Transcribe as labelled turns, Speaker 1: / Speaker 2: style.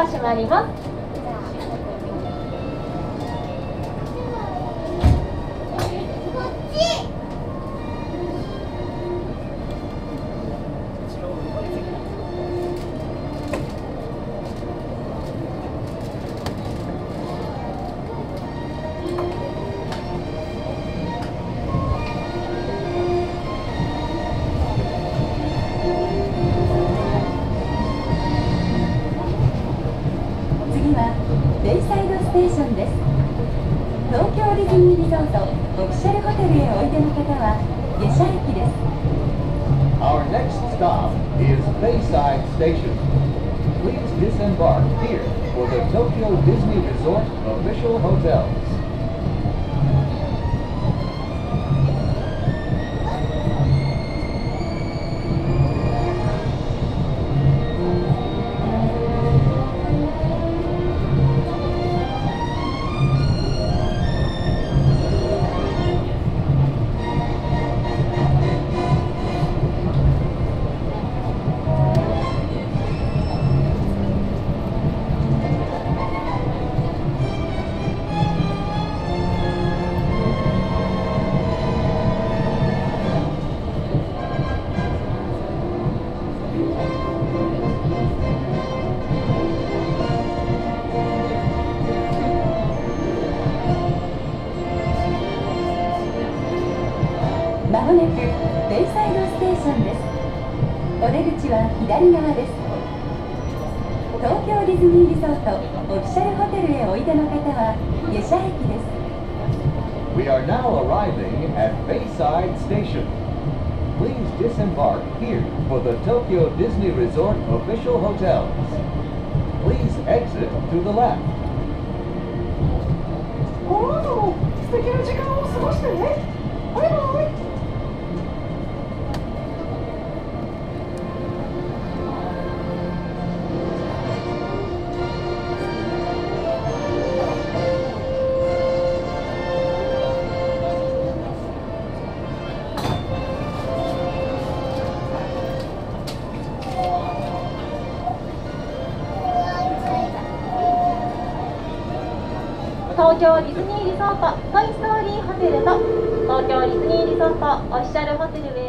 Speaker 1: が閉まります。
Speaker 2: はベイサイドステーションです東京ディズニーリゾートオフィシャルホテルへおいでの方は下車駅です
Speaker 3: Our next stop is Bayside Station. Please disembark here for the Tokyo Disney Resort official hotels.
Speaker 2: もなくベイサイドステーションですお出口は左側です東京ディズニーリゾートオフィシャルホテルへおいでの方は下車駅です
Speaker 3: We are now arriving at Bayside Station. Please disembark here for the Tokyo Disney Resort official hotels. Please exit to the left.
Speaker 4: この後も素敵な時間を過ごしてね
Speaker 1: 東京ディズニーリゾートトイ・ストーリーホテルと東京ディズニーリゾートオフィシャルホテル